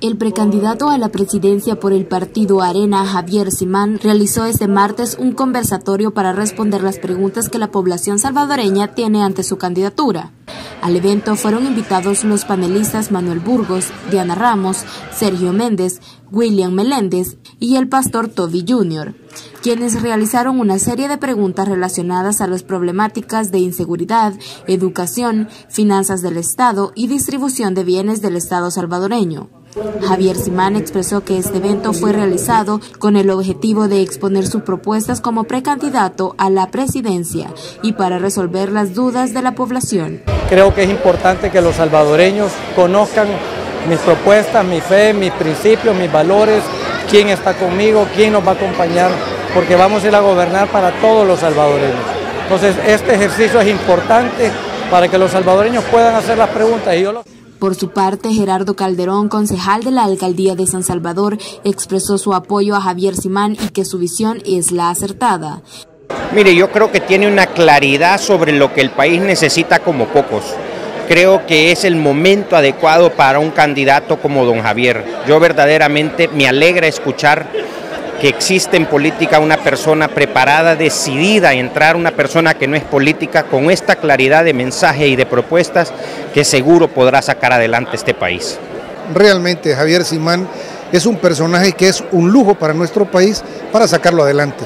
El precandidato a la presidencia por el partido Arena, Javier Simán, realizó este martes un conversatorio para responder las preguntas que la población salvadoreña tiene ante su candidatura. Al evento fueron invitados los panelistas Manuel Burgos, Diana Ramos, Sergio Méndez, William Meléndez y el pastor Toby Jr., quienes realizaron una serie de preguntas relacionadas a las problemáticas de inseguridad, educación, finanzas del Estado y distribución de bienes del Estado salvadoreño. Javier Simán expresó que este evento fue realizado con el objetivo de exponer sus propuestas como precandidato a la presidencia y para resolver las dudas de la población. Creo que es importante que los salvadoreños conozcan mis propuestas, mi fe, mis principios, mis valores, quién está conmigo, quién nos va a acompañar, porque vamos a ir a gobernar para todos los salvadoreños. Entonces, este ejercicio es importante para que los salvadoreños puedan hacer las preguntas y yo lo... Por su parte, Gerardo Calderón, concejal de la Alcaldía de San Salvador, expresó su apoyo a Javier Simán y que su visión es la acertada. Mire, yo creo que tiene una claridad sobre lo que el país necesita como pocos. Creo que es el momento adecuado para un candidato como don Javier. Yo verdaderamente me alegra escuchar que existe en política una persona preparada, decidida a entrar, una persona que no es política, con esta claridad de mensaje y de propuestas que seguro podrá sacar adelante este país. Realmente Javier Simán es un personaje que es un lujo para nuestro país para sacarlo adelante.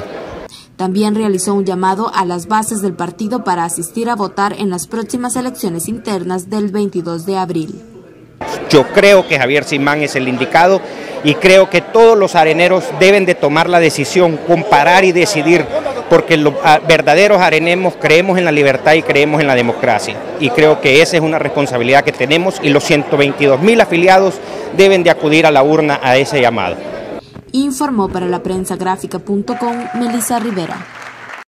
También realizó un llamado a las bases del partido para asistir a votar en las próximas elecciones internas del 22 de abril. Yo creo que Javier Simán es el indicado y creo que todos los areneros deben de tomar la decisión, comparar y decidir, porque los ah, verdaderos areneros creemos en la libertad y creemos en la democracia. Y creo que esa es una responsabilidad que tenemos y los 122 mil afiliados deben de acudir a la urna a ese llamado. Informó para la prensa gráfica.com Melissa Rivera.